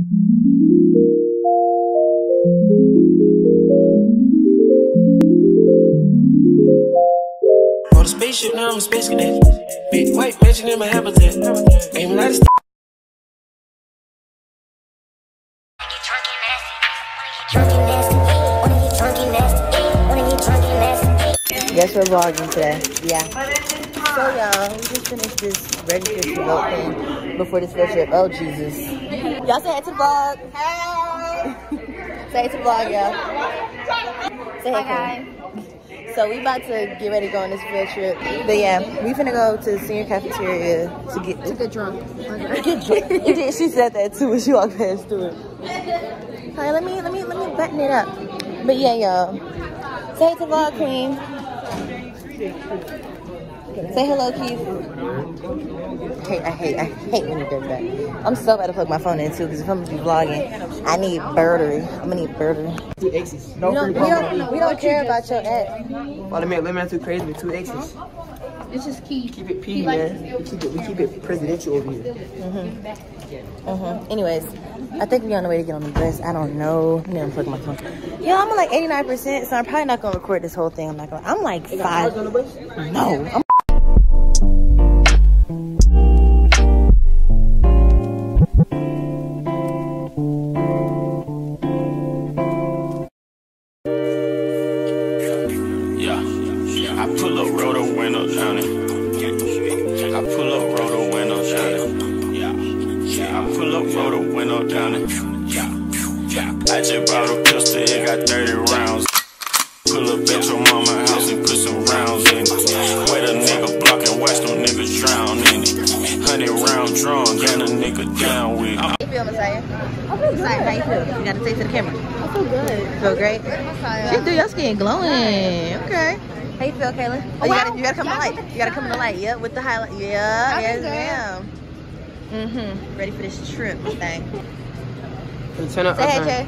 On a spaceship, now I'm a space cadet. Big white mansion in my habitat. Aiming at a Guess we're vlogging today. Yeah. So y'all, we just finished this register to vote thing before this field trip. Oh Jesus. Y'all say hey to the vlog. Hey. say hey to the vlog, y'all. Say hey, guys. So we about to get ready to go on this field trip. But yeah, we finna go to the senior cafeteria to get to get drunk. get drunk. She said that too when she walked past through it. Alright, let me let me let me button it up. But yeah, y'all. Say hey to vlog queen. Say hello, Keith. I hate, I hate, I hate when he does that. I'm so about to plug my phone in too, because if I'm gonna be vlogging, I need battery. I'm gonna need battery. Two X's. We don't, we don't, we don't care about your ex. Well, let me let me not too crazy with two X's. It's just key. Keep it P, man. We keep it, we keep it presidential over here. Uh-huh. Anyways, I think we're on the way to get on the bus. I don't know. I'm gonna plug my phone. Yeah, I'm like 89%, so I'm probably not gonna record this whole thing. I'm not gonna. I'm like five. on the bus? No, I'm down with. How you feel, Messiah? I feel Messiah, how you feel? You gotta say to the camera. I feel good. Feel great? She do your skin glowing. Okay. How you feel, Kayla? Oh, you gotta, you gotta come in the light. You gotta come in the light. Yeah, with the highlight. Yeah, yes, ma'am. Mm-hmm. Ready for this trip thing. Turn up, Say hey, turn. Jay.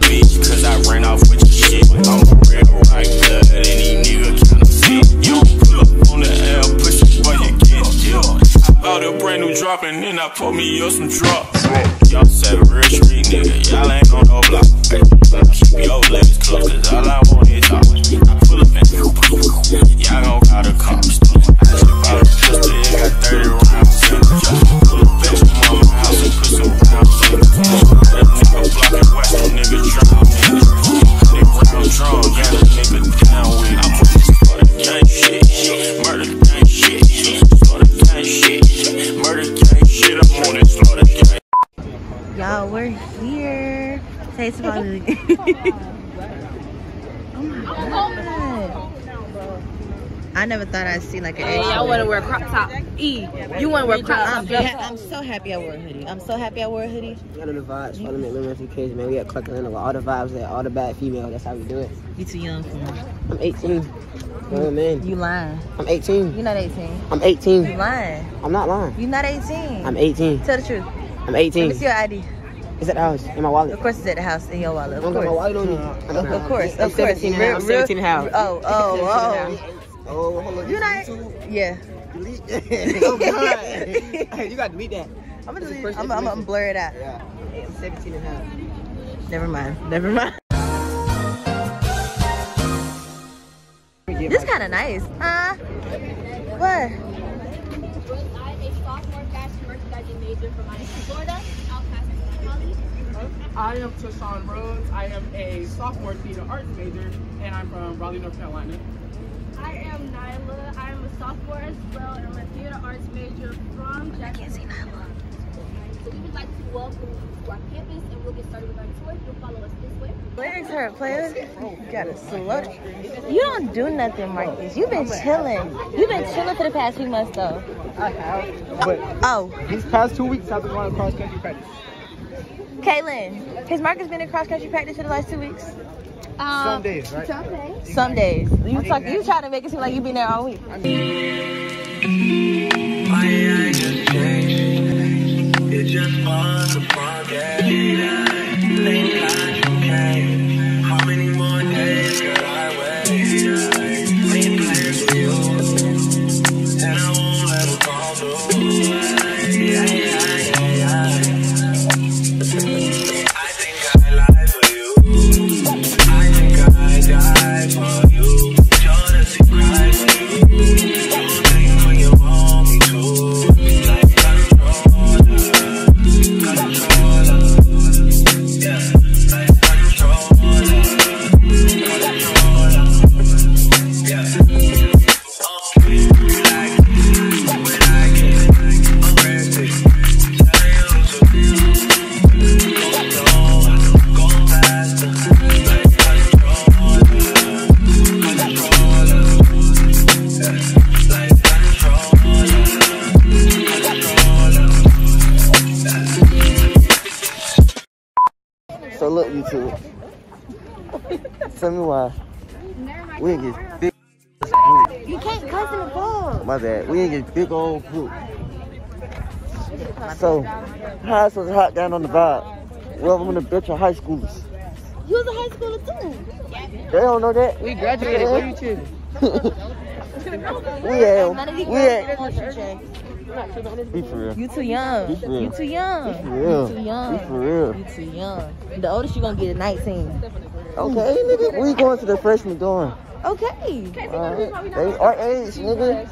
bitch, cause I ran off with your shit. I'm a real white blood, and these niggas counterfeit. You pull up on the L, push it for you get killed. Bought a brand new drop, and then I put me up some drops. Y'all said real street nigga, y'all ain't on no block. Keep your legs close, cause all I want is talk. I pull up and y'all gon' call the cops. Here. Say it's about Oh my god. I never thought I'd see like an Hey, extra. y'all want to wear a crop top. E, you want to wear crop I'm, top. ha- I'm so happy I wore a hoodie. I'm so happy I wore a hoodie. You know the vibes. Follow me at Lemon Kids, man. We at Clark Atlanta with all the vibes there, all the bad female. That's how we do it. You too young for me. I'm 18. Oh, man. You lying. I'm 18. You're not 18. I'm 18. You 18. lying. I'm not lying. You're not 18. I'm 18. Tell the truth. I'm Let 18. me see your ID. It's at the house, in my wallet. Of course it's at the house in your wallet. I Of don't got my course. wallet on me. Of, of course. I'm Of course. 17 and. I'm Real- 17 and a half. Oh, oh, oh. Oh, hold on. You're not. Yeah. Delete. oh, God. Hey, you got to delete that. I'm gonna, delete- I'm, I'm, I'm gonna blur it out. Yeah. I'm 17 and a half. Never mind. Never mind. This kind of nice. Huh? What? I'm a sophomore fashion merchandising major from ISU Florida, El Paso County. I am Tashawn Rhodes. I am a sophomore theater arts major, and I'm from Raleigh, North Carolina. I am Nyla. I am a sophomore as well, and I'm a theater arts major from Jackson. So we would like to welcome you to our campus, and we'll get started with our tour. You'll follow us this way. Lyrics hurt, players. You gotta slow. You don't do nothing, Marcus. You've been chilling. You've been chilling for the past few months, though. I have, but Oh, these past two weeks I've been going cross country practice. Caitlin, has Marcus been in cross country practice for the last two weeks? Um, some days, right? Some days. You talk. You try to make it seem like you've been there all week. Just was a progress. Think I okay. Tell me why. We ain't get big. You can't cuss in the vlog. My bad. We ain't get big old group. So, how is it hot down on the vibe? Well, I'm a bitch of high schoolers. You was a high schooler too. They don't know that. We graduated. What are you choosing? we had, None of these we girls had, be for real. You too young. Be for real. You too young. Be for real. You too young. Be for real. You too young. The oldest you gonna get is 19. Okay, nigga, we going to the freshman dorm. Okay. Alright. They our age, nigga.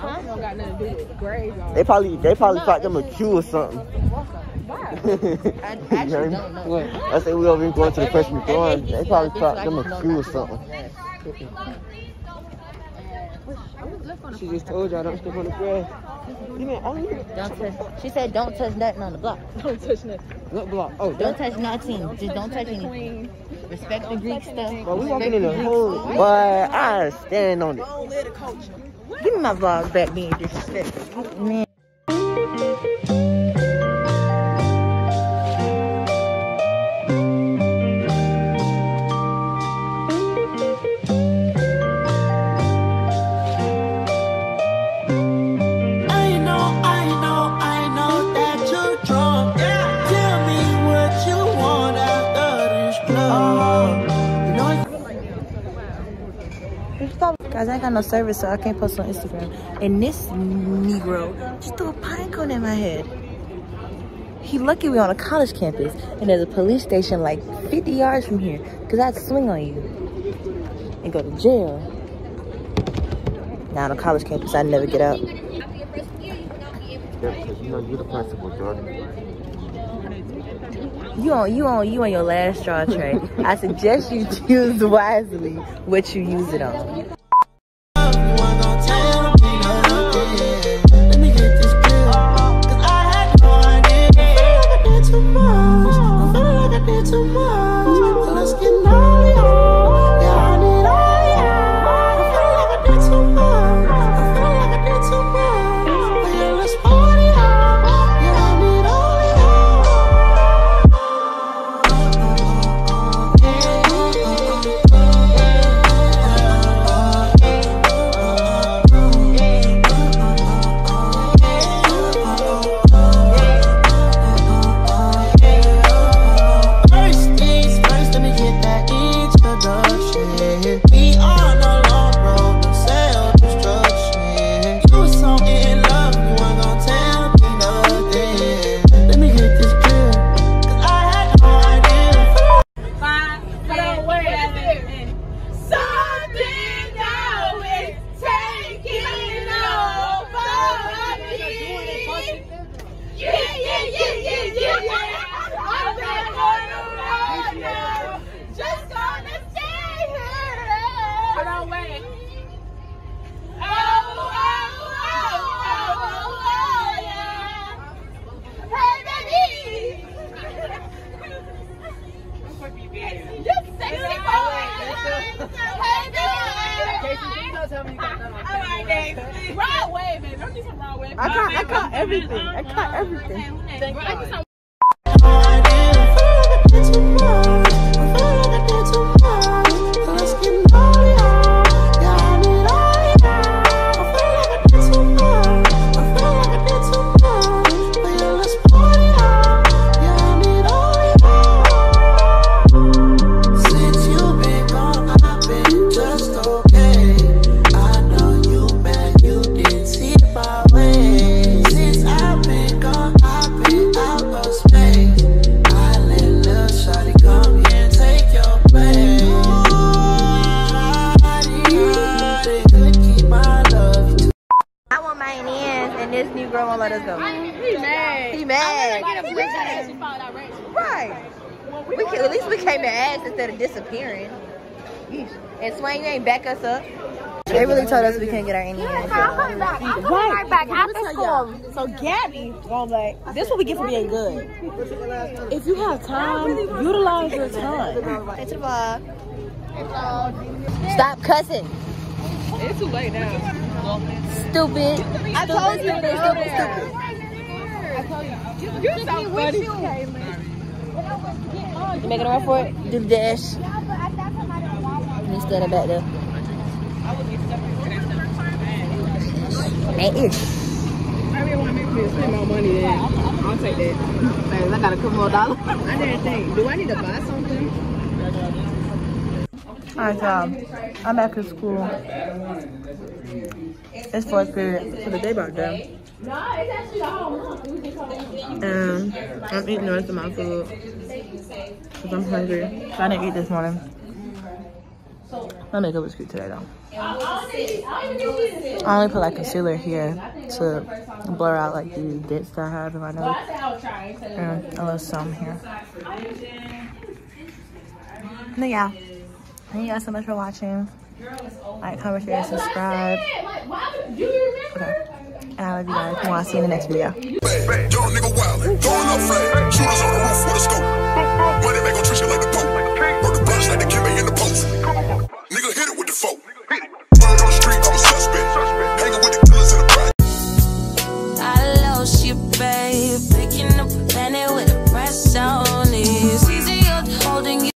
Don't got nothing to do with grades. They probably they probably thought them a Q or something. I actually don't know. I say we over here going to the freshman dorm. They probably thought them a Q or something. She just told y'all don't step on the grass. You mean oh, only Don't touch. She said don't touch nothing on the block. Don't touch nothing. what block? Oh, Don't that. touch nothing. Just don't touch anything. Respect the Greek stuff. But we Respect walking in the the Greek whole. Boy, I stand on it. Give me my vlog back being disrespectful. Man. Guys, I ain't got no service, so I can't post on Instagram. And this Negro just threw a pine cone in my head. He lucky we on a college campus, and there's a police station like 50 yards from here, cause I'd swing on you and go to jail. Now on a college campus, I'd never get out. Because you know you're the. You on you on you on your last straw Trey. I suggest you choose wisely what you use it on. Babe. Raw way, baby. Let me some raw way. I caught, I caught everything. I caught everything. And this new girl won't let us go. He mad. He mad. She followed directions. Right. We can, at least we came to ask instead of disappearing. Yeesh. And Swain, you ain't back us up. They really told us we couldn't get our Indian. Right. back after school. So Gabby, gonna like, this what we get for being good. If you have time, utilize your time. It's a vlog. Stop cussing. It's too late now. Stupid. I told you Stupid, to stupid, go stupid, there. stupid. You so funny. You making a run for it? Do the dash. You standing back there. Man, ish. I really want to make me spend more money then. I'll take that. Man, I got a couple more dollars. I didn't think, do I need to buy something? Alright, y'all. I'm back at school. It's fourth period for the day about done. And um, I'm eating the rest of my food. Because I'm hungry. I didn't eat this morning. My makeup was cute today though. I only put like concealer here to blur out like the dents that I have in my nose. And a little some here. But yeah. Thank you guys so much for watching. Like, comment, share, and subscribe. And I love you guys. And I'll see you in the next video. Young nigga wild, throwing up shooters on the roof a scope. Money make like pope.